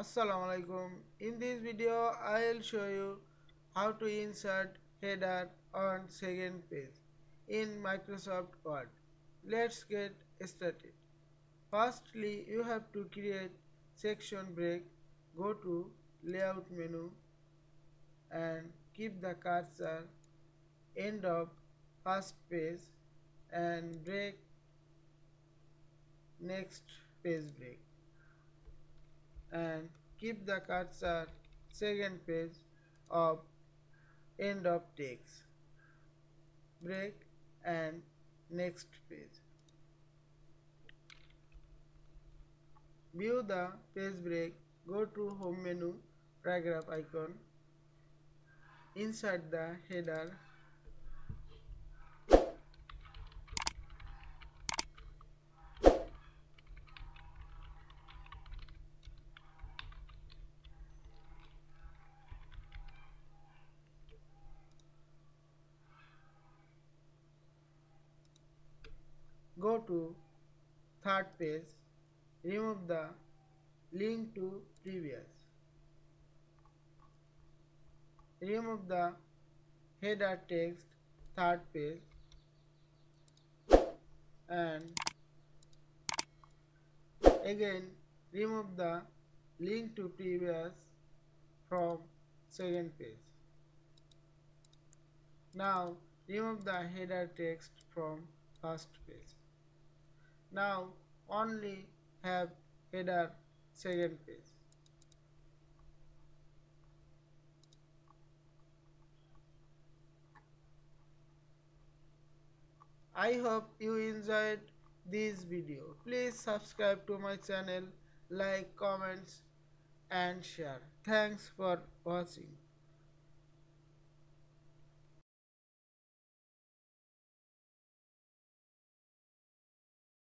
Assalamu alaikum. In this video, I will show you how to insert header on second page in Microsoft Word. Let's get started. Firstly, you have to create section break. Go to layout menu and keep the cursor end of first page and break next page break and keep the cursor second page of end of text break and next page view the page break go to home menu paragraph icon insert the header go to third page remove the link to previous. Remove the header text third page and again remove the link to previous from second page. Now remove the header text from first page now only have header second page. I hope you enjoyed this video. Please subscribe to my channel, like, comments and share. Thanks for watching.